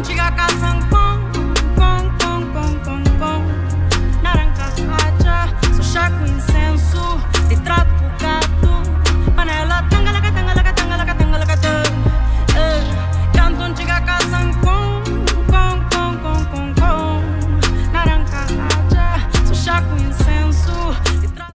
não diga caçanga